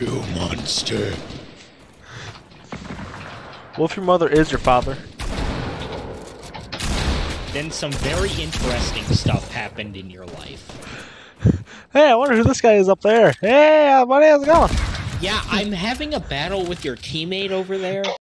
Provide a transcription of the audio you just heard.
You monster. Well, if your mother is your father? Then some very interesting stuff happened in your life. Hey, I wonder who this guy is up there. Hey, uh, buddy, how's it going? Yeah, I'm having a battle with your teammate over there.